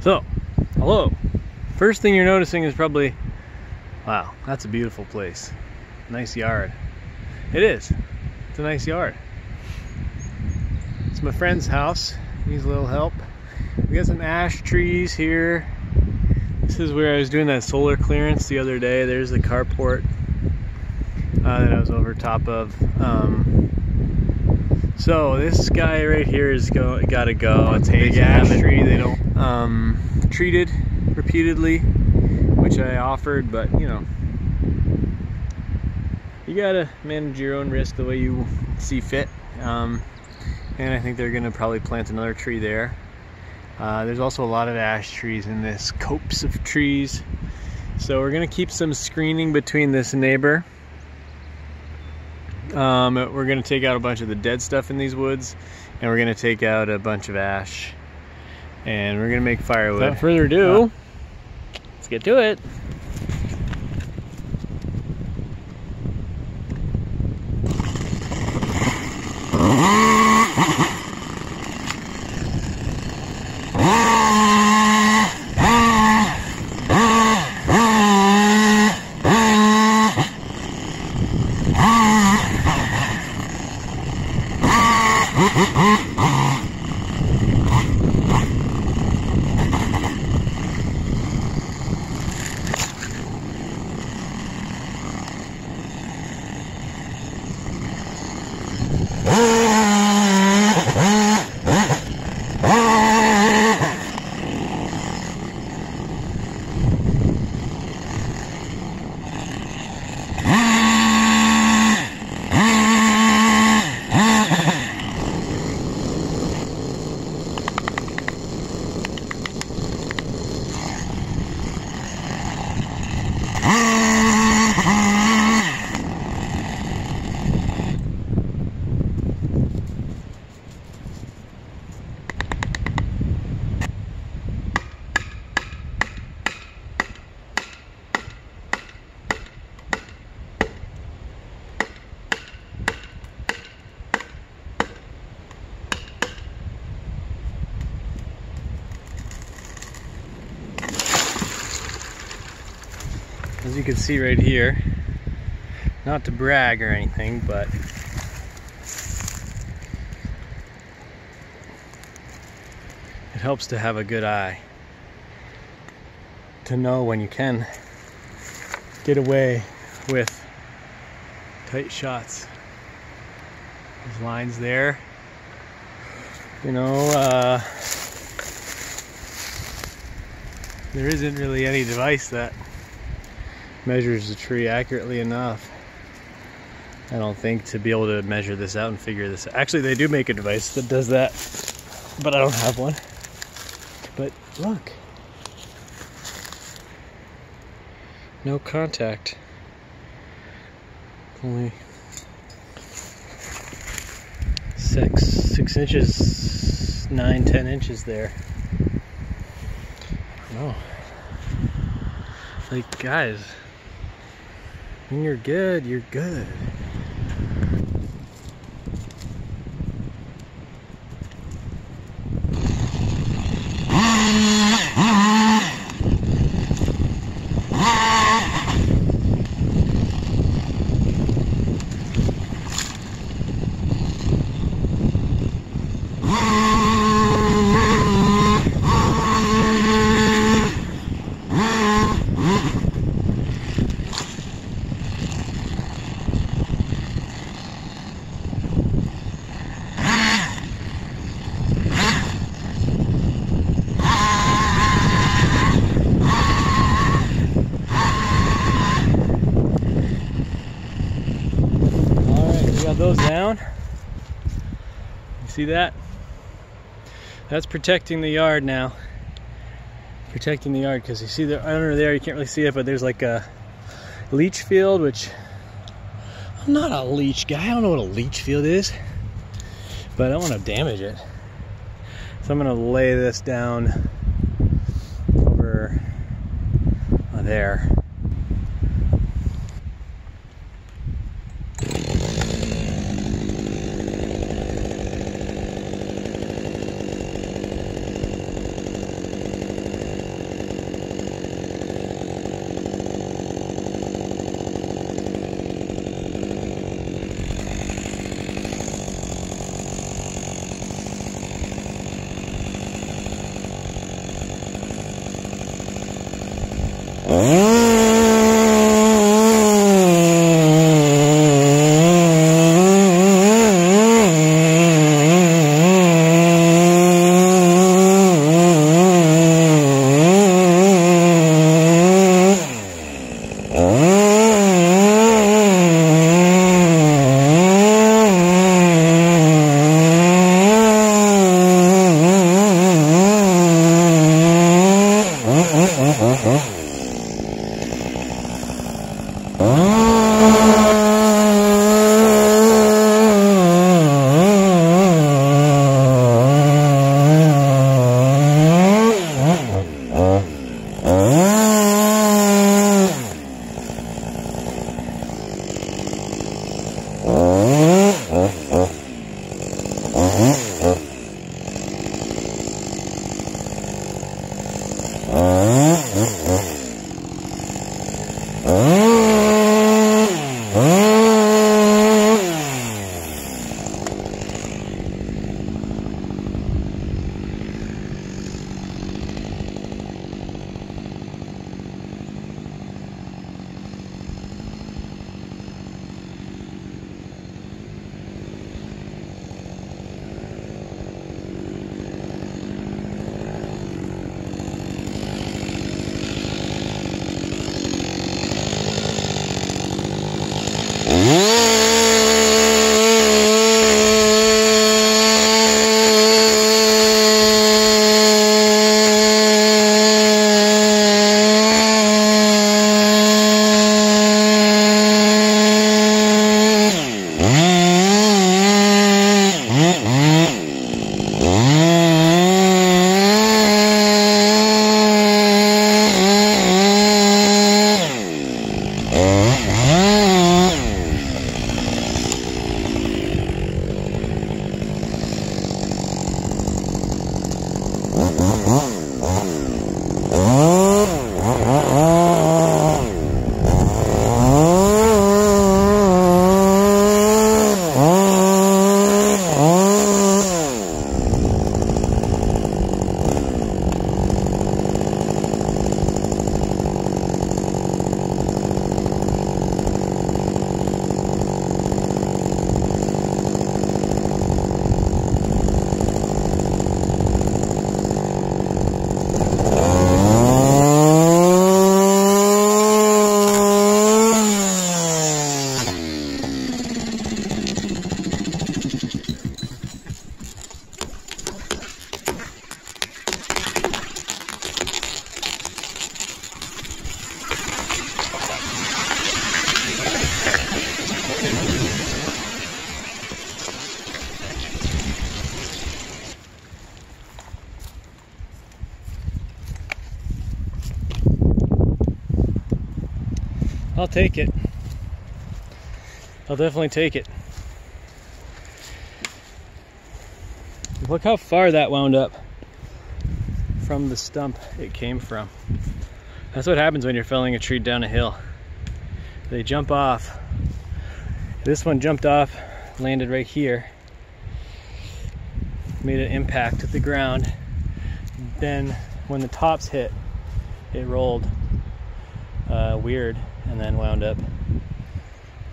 So, hello. First thing you're noticing is probably, wow, that's a beautiful place. Nice yard. It is. It's a nice yard. It's my friend's house. Needs a little help. We got some ash trees here. This is where I was doing that solar clearance the other day. There's the carport uh, that I was over top of. Um, so this guy right here is go, gotta go. It's a big ash tree. They don't um, treated repeatedly, which I offered, but you know, you gotta manage your own risk the way you see fit. Um, and I think they're gonna probably plant another tree there. Uh, there's also a lot of ash trees in this copse of trees. So we're gonna keep some screening between this neighbor um, we're gonna take out a bunch of the dead stuff in these woods, and we're gonna take out a bunch of ash, and we're gonna make firewood. Without further ado, uh, let's get to it. Can see right here. Not to brag or anything but it helps to have a good eye to know when you can get away with tight shots. These lines there you know uh, there isn't really any device that measures the tree accurately enough. I don't think to be able to measure this out and figure this out. Actually, they do make a device that does that, but I don't have one. But look. No contact. Only six, six inches, nine, ten inches there. No. Like, guys, when you're good, you're good. those down. You see that? That's protecting the yard now. Protecting the yard because you see the under there, you can't really see it, but there's like a leach field, which I'm not a leach guy. I don't know what a leach field is, but I don't want to damage it. So I'm gonna lay this down over there. 음, 음, 음. I'll take it. I'll definitely take it. Look how far that wound up from the stump it came from. That's what happens when you're felling a tree down a hill. They jump off. This one jumped off, landed right here, made an impact at the ground. Then when the tops hit, it rolled uh, weird and then wound up,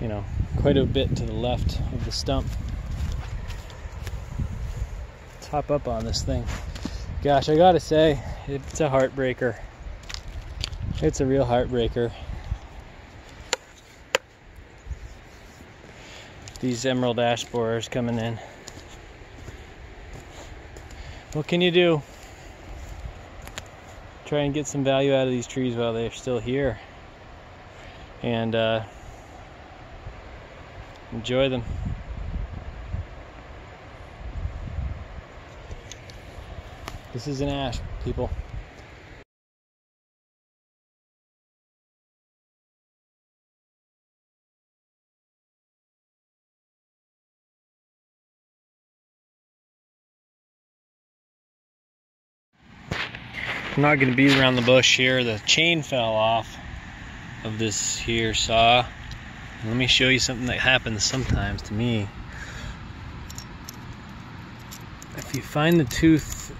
you know, quite a bit to the left of the stump. Let's hop up on this thing. Gosh, I gotta say, it's a heartbreaker. It's a real heartbreaker. These emerald ash borers coming in. What can you do? Try and get some value out of these trees while they're still here and uh, enjoy them. This is an ash, people. I'm not going to beat around the bush here. The chain fell off of this here saw. Let me show you something that happens sometimes to me. If you find the tooth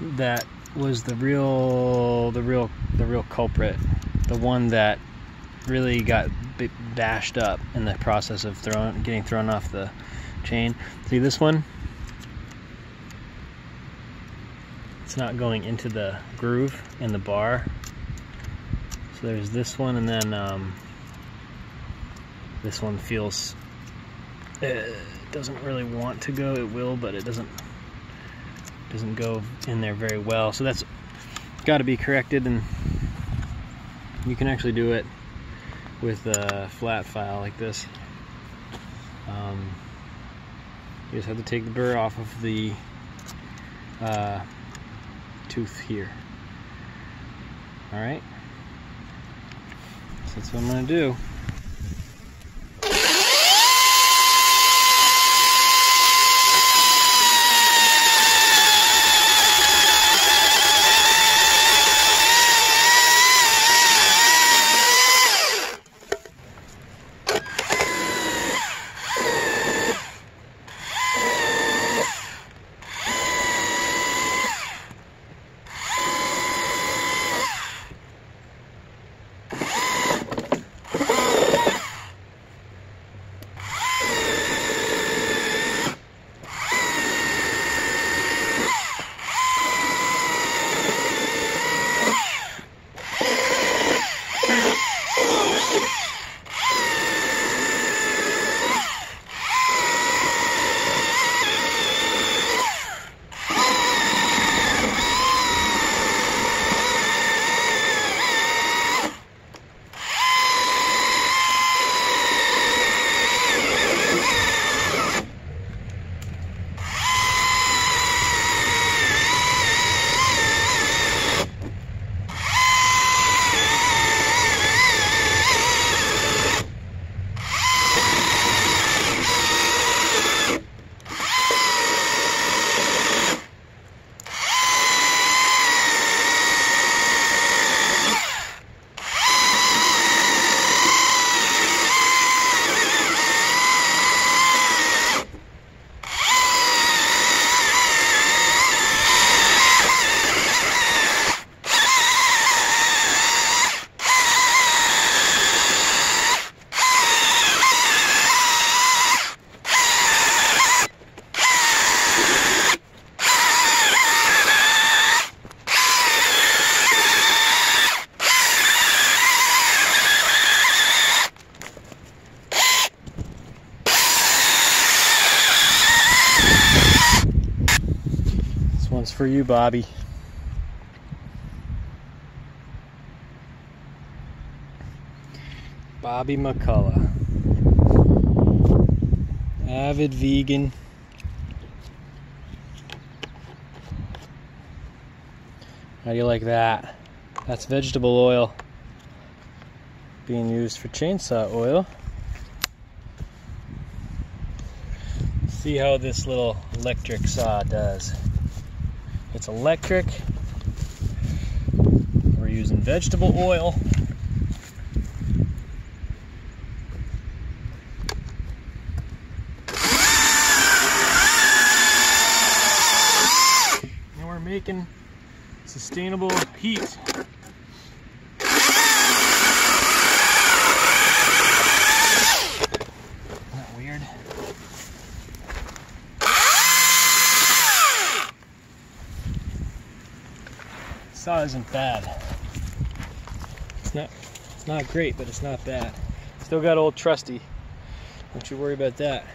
that was the real, the real, the real culprit. The one that really got bashed up in the process of throwing, getting thrown off the chain. See this one? It's not going into the groove in the bar. So there's this one, and then um, this one feels it uh, doesn't really want to go. It will, but it doesn't doesn't go in there very well. So that's got to be corrected, and you can actually do it with a flat file like this. Um, you just have to take the burr off of the uh, tooth here. Alright? So that's what I'm to do. For you, Bobby. Bobby McCullough. Avid vegan. How do you like that? That's vegetable oil being used for chainsaw oil. See how this little electric saw does. It's electric. We're using vegetable oil. And we're making sustainable heat. Saw isn't bad. It's not, it's not great, but it's not bad. Still got old trusty. Don't you worry about that.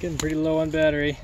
Getting pretty low on battery.